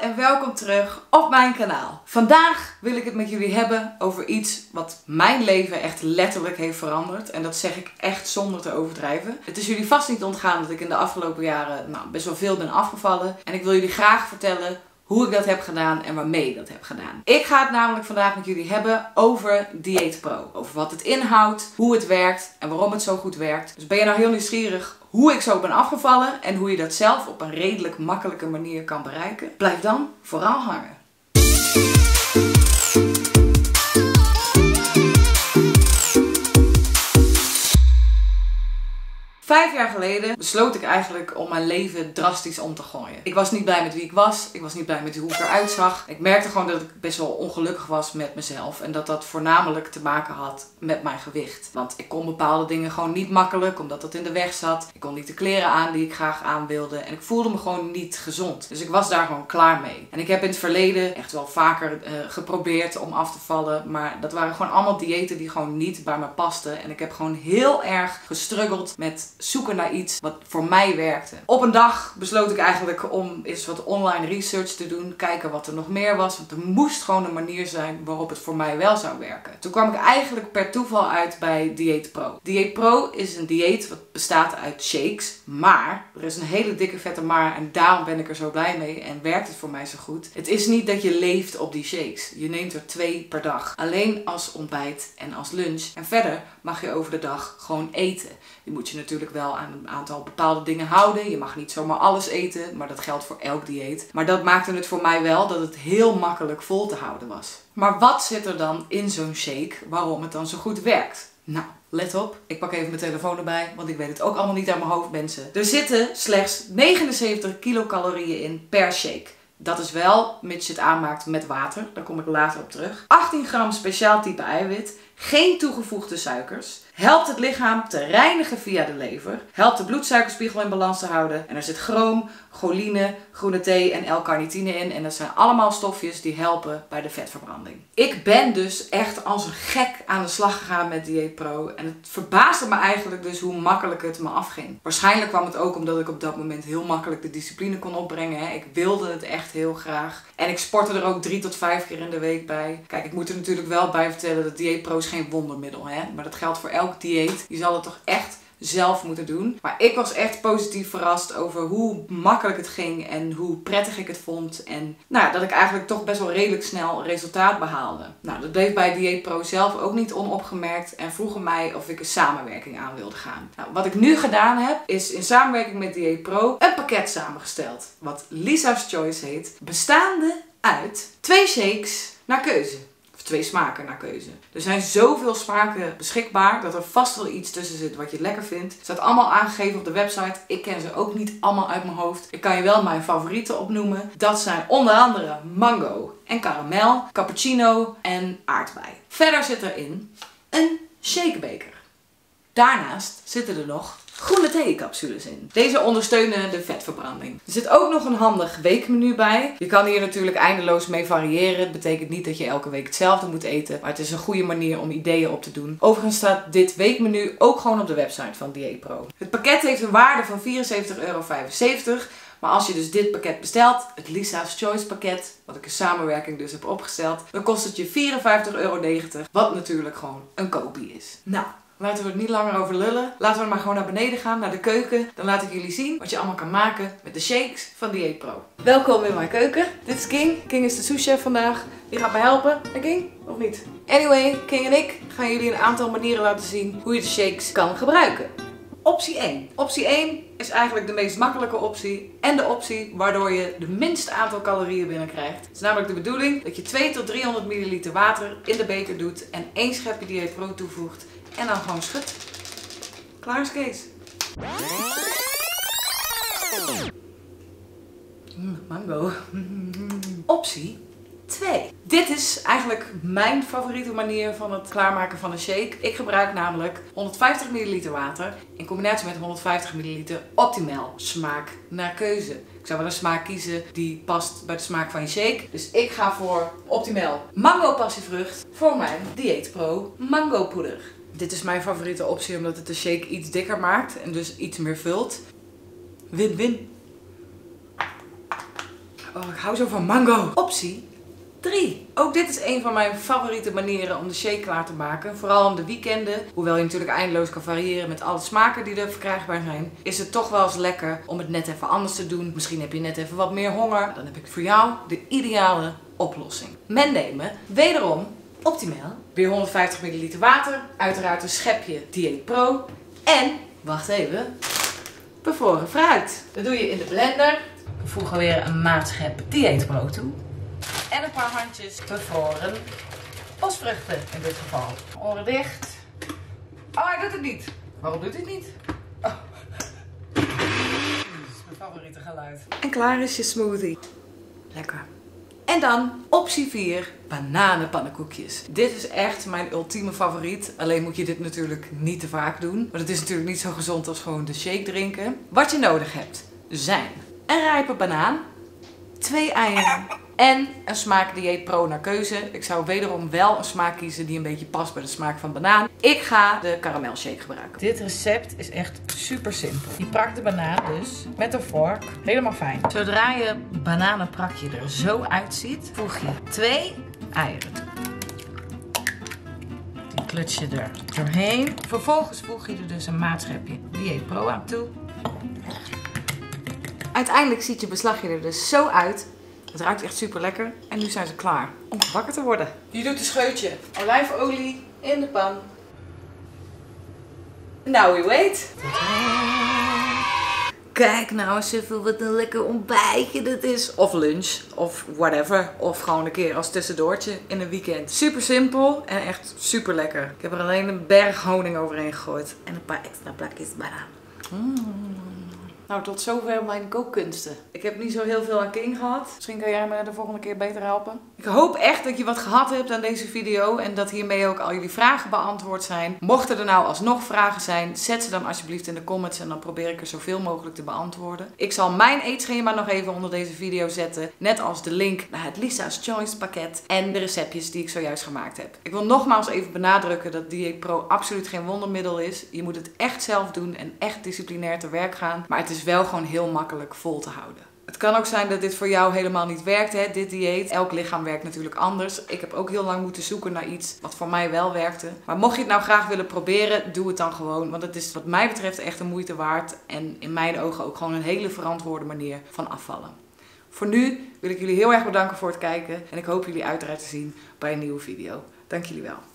en welkom terug op mijn kanaal. Vandaag wil ik het met jullie hebben over iets wat mijn leven echt letterlijk heeft veranderd. En dat zeg ik echt zonder te overdrijven. Het is jullie vast niet ontgaan dat ik in de afgelopen jaren nou, best wel veel ben afgevallen. En ik wil jullie graag vertellen hoe ik dat heb gedaan en waarmee ik dat heb gedaan. Ik ga het namelijk vandaag met jullie hebben over Dieet Pro. Over wat het inhoudt, hoe het werkt en waarom het zo goed werkt. Dus ben je nou heel nieuwsgierig hoe ik zo ben afgevallen en hoe je dat zelf op een redelijk makkelijke manier kan bereiken? Blijf dan vooral hangen. Vijf jaar geleden besloot ik eigenlijk om mijn leven drastisch om te gooien. Ik was niet blij met wie ik was. Ik was niet blij met hoe ik eruit zag. Ik merkte gewoon dat ik best wel ongelukkig was met mezelf. En dat dat voornamelijk te maken had met mijn gewicht. Want ik kon bepaalde dingen gewoon niet makkelijk, omdat dat in de weg zat. Ik kon niet de kleren aan die ik graag aan wilde. En ik voelde me gewoon niet gezond. Dus ik was daar gewoon klaar mee. En ik heb in het verleden echt wel vaker uh, geprobeerd om af te vallen. Maar dat waren gewoon allemaal diëten die gewoon niet bij me pasten. En ik heb gewoon heel erg gestruggeld met zoeken naar iets wat voor mij werkte. Op een dag besloot ik eigenlijk om eens wat online research te doen. Kijken wat er nog meer was. Want er moest gewoon een manier zijn waarop het voor mij wel zou werken. Toen kwam ik eigenlijk per toeval uit bij Dieet Pro. Dieet Pro is een dieet wat bestaat uit shakes. Maar er is een hele dikke vette maar. En daarom ben ik er zo blij mee. En werkt het voor mij zo goed. Het is niet dat je leeft op die shakes. Je neemt er twee per dag. Alleen als ontbijt en als lunch. En verder mag je over de dag gewoon eten. Je moet je natuurlijk wel aan een aantal bepaalde dingen houden. Je mag niet zomaar alles eten, maar dat geldt voor elk dieet. Maar dat maakte het voor mij wel dat het heel makkelijk vol te houden was. Maar wat zit er dan in zo'n shake waarom het dan zo goed werkt? Nou, let op, ik pak even mijn telefoon erbij, want ik weet het ook allemaal niet uit mijn hoofd, mensen. Er zitten slechts 79 kilocalorieën in per shake. Dat is wel, mits je het aanmaakt met water. Daar kom ik later op terug. 18 gram speciaal type eiwit. Geen toegevoegde suikers. Helpt het lichaam te reinigen via de lever. Helpt de bloedsuikerspiegel in balans te houden. En er zit chroom, choline, groene thee en L-carnitine in. En dat zijn allemaal stofjes die helpen bij de vetverbranding. Ik ben dus echt als een gek aan de slag gegaan met Dieet Pro. En het verbaasde me eigenlijk dus hoe makkelijk het me afging. Waarschijnlijk kwam het ook omdat ik op dat moment heel makkelijk de discipline kon opbrengen. Hè. Ik wilde het echt heel graag. En ik sportte er ook drie tot vijf keer in de week bij. Kijk, ik moet er natuurlijk wel bij vertellen dat Dieet Pro is geen wondermiddel. Hè. Maar dat geldt voor elk dieet. Je zal het toch echt zelf moeten doen. Maar ik was echt positief verrast over hoe makkelijk het ging en hoe prettig ik het vond. En nou, dat ik eigenlijk toch best wel redelijk snel resultaat behaalde. Nou, dat bleef bij Dieet Pro zelf ook niet onopgemerkt en vroegen mij of ik een samenwerking aan wilde gaan. Nou, wat ik nu gedaan heb, is in samenwerking met Dieet Pro een pakket samengesteld. Wat Lisa's Choice heet. Bestaande uit twee shakes naar keuze twee smaken naar keuze. Er zijn zoveel smaken beschikbaar dat er vast wel iets tussen zit wat je lekker vindt. Het staat allemaal aangegeven op de website. Ik ken ze ook niet allemaal uit mijn hoofd. Ik kan je wel mijn favorieten opnoemen. Dat zijn onder andere mango en karamel, cappuccino en aardbei. Verder zit erin een shakebeker. Daarnaast zitten er nog groene theecapsules in. Deze ondersteunen de vetverbranding. Er zit ook nog een handig weekmenu bij. Je kan hier natuurlijk eindeloos mee variëren. Het betekent niet dat je elke week hetzelfde moet eten. Maar het is een goede manier om ideeën op te doen. Overigens staat dit weekmenu ook gewoon op de website van Pro. Het pakket heeft een waarde van 74,75 euro. Maar als je dus dit pakket bestelt, het Lisa's Choice pakket, wat ik in samenwerking dus heb opgesteld, dan kost het je 54,90 euro. Wat natuurlijk gewoon een kopie is. Nou, Laten we het niet langer over lullen. Laten we maar gewoon naar beneden gaan, naar de keuken. Dan laat ik jullie zien wat je allemaal kan maken met de shakes van Dieet Pro. Welkom in mijn keuken. Dit is King. King is de souschef vandaag. Die gaat me helpen. En King? Of niet? Anyway, King en ik gaan jullie een aantal manieren laten zien hoe je de shakes kan gebruiken. Optie 1. Optie 1 is eigenlijk de meest makkelijke optie en de optie waardoor je de minste aantal calorieën binnenkrijgt. Het is namelijk de bedoeling dat je 2 tot 300 milliliter water in de beker doet en één schepje Dieet Pro toevoegt en dan gewoon schud. Klaar is Kees. Mm, mango. Optie 2. Dit is eigenlijk mijn favoriete manier van het klaarmaken van een shake. Ik gebruik namelijk 150 ml water in combinatie met 150 ml optimal smaak naar keuze. Ik zou wel een smaak kiezen die past bij de smaak van je shake. Dus ik ga voor optimal mango passievrucht voor mijn Dieet Pro mango poeder. Dit is mijn favoriete optie omdat het de shake iets dikker maakt en dus iets meer vult. Win-win. Oh, ik hou zo van mango. Optie 3. Ook dit is een van mijn favoriete manieren om de shake klaar te maken. Vooral om de weekenden. Hoewel je natuurlijk eindeloos kan variëren met alle smaken die er verkrijgbaar zijn. Is het toch wel eens lekker om het net even anders te doen. Misschien heb je net even wat meer honger. Dan heb ik voor jou de ideale oplossing. Men nemen wederom optimaal. Weer 150 ml water. Uiteraard een schepje Dieet Pro. En, wacht even, bevroren fruit. Dat doe je in de blender. We voegen weer een maatschep Dieet Pro toe. En een paar handjes bevroren bosvruchten in dit geval. Oren dicht. Oh, hij doet het niet. Waarom doet hij het niet? Oh. Dit is mijn favoriete geluid. En klaar is je smoothie. Lekker. En dan optie 4, bananenpannenkoekjes. Dit is echt mijn ultieme favoriet. Alleen moet je dit natuurlijk niet te vaak doen. Want het is natuurlijk niet zo gezond als gewoon de shake drinken. Wat je nodig hebt zijn een rijpe banaan, twee eieren en een smaakdieet pro naar keuze. Ik zou wederom wel een smaak kiezen die een beetje past bij de smaak van banaan. Ik ga de shake gebruiken. Dit recept is echt super simpel. Je prakt de banaan dus met een vork. Helemaal fijn. Zodra je bananenprakje er zo uitziet, voeg je twee eieren Die kluts je er doorheen. Vervolgens voeg je er dus een maatschepje Dieet Pro aan toe. Uiteindelijk ziet je beslagje er dus zo uit het ruikt echt super lekker. En nu zijn ze klaar om gebakken te worden. Je doet een scheutje olijfolie in de pan. Now we wait. Kijk nou eens even wat een lekker ontbijtje dit is. Of lunch, of whatever. Of gewoon een keer als tussendoortje in een weekend. Super simpel en echt super lekker. Ik heb er alleen een berg honing overheen gegooid. En een paar extra plakjes banaan. Mm. Nou, tot zover mijn kookkunsten. Ik heb niet zo heel veel aan King gehad. Misschien kan jij me de volgende keer beter helpen. Ik hoop echt dat je wat gehad hebt aan deze video en dat hiermee ook al jullie vragen beantwoord zijn. Mochten er nou alsnog vragen zijn, zet ze dan alsjeblieft in de comments en dan probeer ik er zoveel mogelijk te beantwoorden. Ik zal mijn eetschema nog even onder deze video zetten, net als de link naar het Lisa's Choice pakket en de receptjes die ik zojuist gemaakt heb. Ik wil nogmaals even benadrukken dat Diet Pro absoluut geen wondermiddel is. Je moet het echt zelf doen en echt disciplinair te werk gaan, maar het is wel gewoon heel makkelijk vol te houden. Kan ook zijn dat dit voor jou helemaal niet werkt, hè, dit dieet. Elk lichaam werkt natuurlijk anders. Ik heb ook heel lang moeten zoeken naar iets wat voor mij wel werkte. Maar mocht je het nou graag willen proberen, doe het dan gewoon. Want het is wat mij betreft echt een moeite waard. En in mijn ogen ook gewoon een hele verantwoorde manier van afvallen. Voor nu wil ik jullie heel erg bedanken voor het kijken. En ik hoop jullie uiteraard te zien bij een nieuwe video. Dank jullie wel.